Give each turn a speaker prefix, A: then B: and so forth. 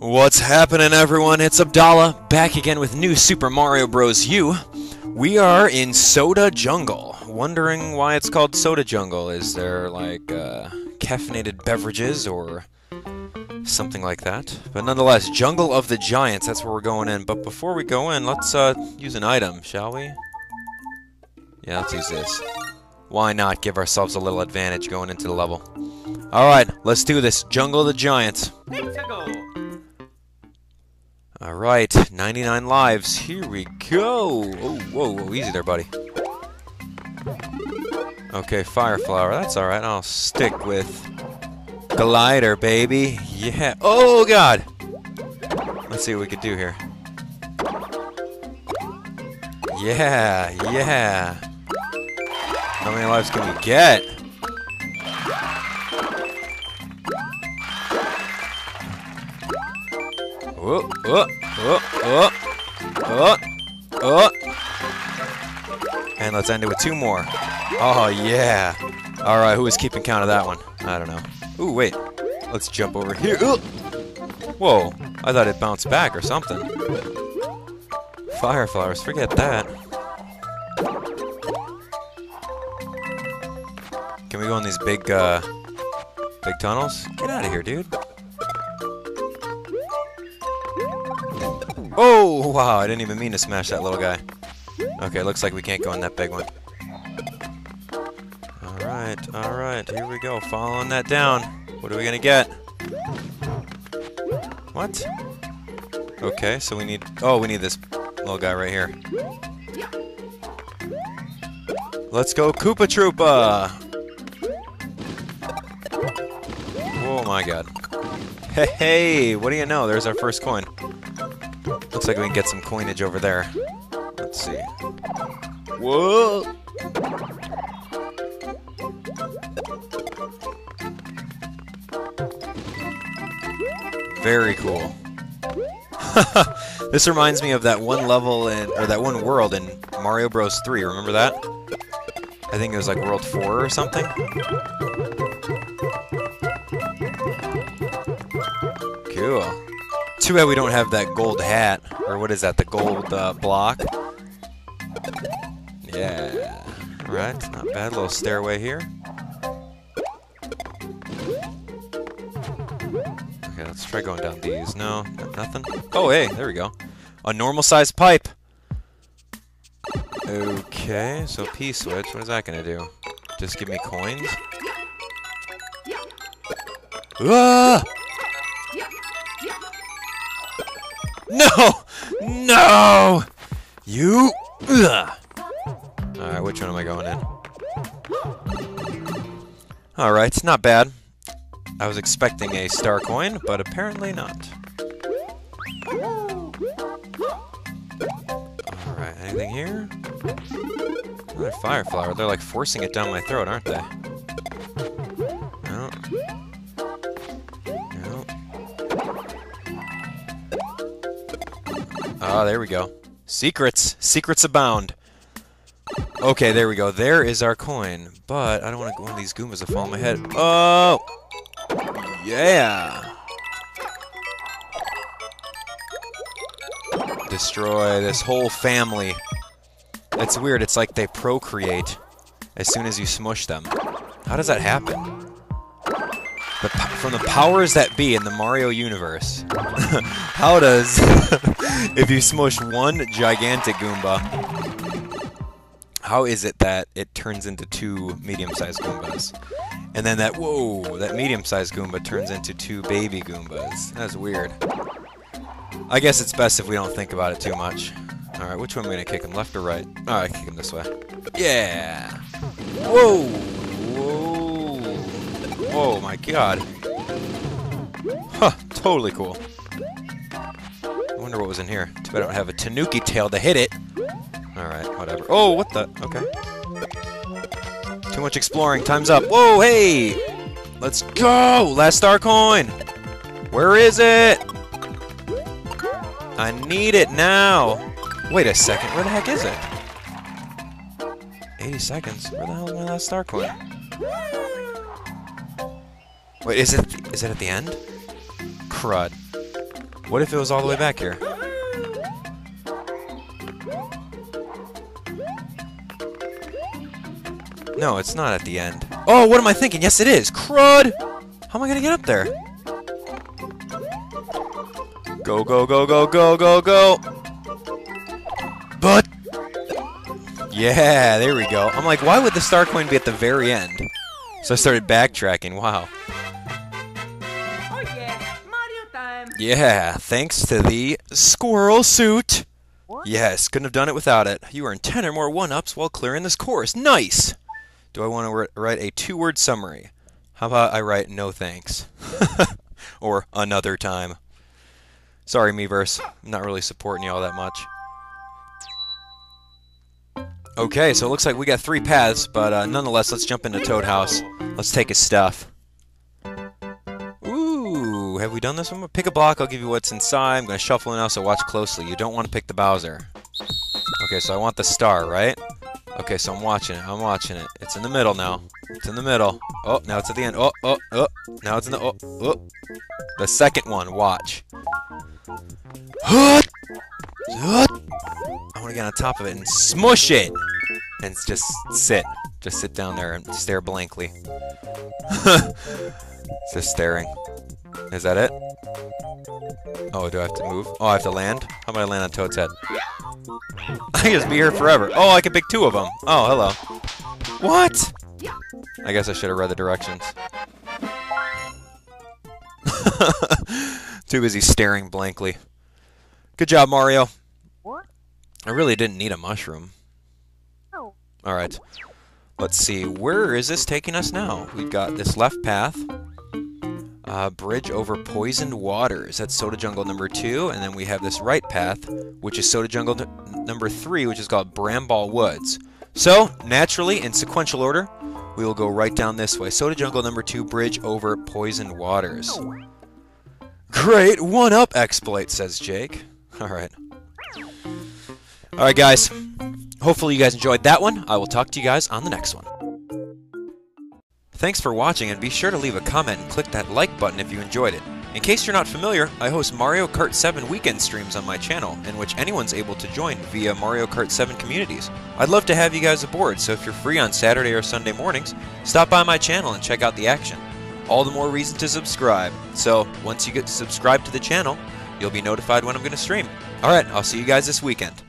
A: What's happening, everyone? It's Abdallah, back again with new Super Mario Bros. U. We are in Soda Jungle. Wondering why it's called Soda Jungle. Is there, like, uh, caffeinated beverages or something like that? But nonetheless, Jungle of the Giants, that's where we're going in. But before we go in, let's, uh, use an item, shall we? Yeah, let's use this. Why not give ourselves a little advantage going into the level? Alright, let's do this. Jungle of the Giants. Alright, 99 lives. Here we go. Oh, whoa, whoa, easy there, buddy. Okay, Fire Flower. That's alright. I'll stick with Glider, baby. Yeah. Oh, God. Let's see what we could do here. Yeah, yeah. How many lives can we get? Oh, oh, oh. And let's end it with two more. Oh, yeah. All right, who is keeping count of that one? I don't know. Ooh, wait. Let's jump over here. Ooh. Whoa, I thought it bounced back or something. Fire flowers, forget that. Can we go in these big, uh, big tunnels? Get out of here, dude. Oh, wow, I didn't even mean to smash that little guy. Okay, looks like we can't go in that big one. Alright, alright, here we go, following that down. What are we gonna get? What? Okay, so we need... Oh, we need this little guy right here. Let's go Koopa Troopa! Oh my god. Hey, hey, what do you know? There's our first coin. Looks like we can get some coinage over there. Let's see. Whoa! Very cool. this reminds me of that one level in, or that one world in Mario Bros. 3. Remember that? I think it was like World 4 or something. Cool. Too bad we don't have that gold hat. Or what is that, the gold uh, block? Yeah. Alright, not bad. Little stairway here. Okay, let's try going down these. No, nothing. Oh, hey, there we go. A normal sized pipe. Okay, so P-switch, what is that gonna do? Just give me coins? Ah! No! No! You! Alright, which one am I going in? Alright, not bad. I was expecting a star coin, but apparently not. Alright, anything here? Another fire flower. They're like forcing it down my throat, aren't they? Ah, there we go. Secrets! Secrets abound! Okay, there we go. There is our coin. But I don't want to go in these Goombas to fall on my head. Oh! Yeah! Destroy this whole family. It's weird. It's like they procreate as soon as you smush them. How does that happen? The from the powers that be in the Mario universe, how does, if you smush one gigantic Goomba, how is it that it turns into two medium-sized Goombas? And then that, whoa, that medium-sized Goomba turns into two baby Goombas. That's weird. I guess it's best if we don't think about it too much. Alright, which one am I going to kick him, left or right? Alright, kick him this way. Yeah! Whoa! Whoa! Whoa, my god. Huh, totally cool. I wonder what was in here. Too bad I don't have a Tanuki tail to hit it. Alright, whatever. Oh, what the? Okay. Too much exploring. Time's up. Whoa, hey! Let's go! Last star coin! Where is it? I need it now! Wait a second, where the heck is it? 80 seconds? Where the hell is my last star coin? Wait, is it is it at the end? Crud. What if it was all the way back here? No, it's not at the end. Oh, what am I thinking? Yes, it is. Crud! How am I gonna get up there? Go, go, go, go, go, go, go! But... Yeah, there we go. I'm like, why would the star coin be at the very end? So I started backtracking. Wow.
B: Yeah,
A: thanks to the squirrel suit.
B: What?
A: Yes, couldn't have done it without it. You earned 10 or more 1-ups while clearing this course. Nice! Do I want to write a two-word summary? How about I write no thanks? or another time. Sorry, Miiverse. I'm not really supporting you all that much. Okay, so it looks like we got three paths, but uh, nonetheless, let's jump into Toad House. Let's take his stuff. We done this one? Pick a block, I'll give you what's inside. I'm going to shuffle it now, so watch closely. You don't want to pick the Bowser. Okay, so I want the star, right? Okay, so I'm watching it. I'm watching it. It's in the middle now. It's in the middle. Oh, now it's at the end. Oh, oh, oh. Now it's in the... Oh, oh. The second one. Watch. I want to get on top of it and smush it! And just sit. Just sit down there and stare blankly. just staring. Is that it? Oh, do I have to move? Oh, I have to land? How about I land on Toad's head? I can just be here forever. Oh, I can pick two of them. Oh, hello. What? I guess I should have read the directions. Too busy staring blankly. Good job, Mario.
B: What?
A: I really didn't need a mushroom.
B: No.
A: Alright. Let's see. Where is this taking us now? We've got this left path. Uh, bridge over poisoned waters. That's Soda Jungle number two. And then we have this right path, which is Soda Jungle number three, which is called Bramball Woods. So, naturally, in sequential order, we will go right down this way. Soda Jungle number two, bridge over poisoned waters. Great one-up exploit, says Jake. Alright. Alright, guys. Hopefully you guys enjoyed that one. I will talk to you guys on the next one. Thanks for watching, and be sure to leave a comment and click that like button if you enjoyed it. In case you're not familiar, I host Mario Kart 7 weekend streams on my channel, in which anyone's able to join via Mario Kart 7 communities. I'd love to have you guys aboard, so if you're free on Saturday or Sunday mornings, stop by my channel and check out the action. All the more reason to subscribe. So, once you get subscribed to the channel, you'll be notified when I'm going to stream. Alright, I'll see you guys this weekend.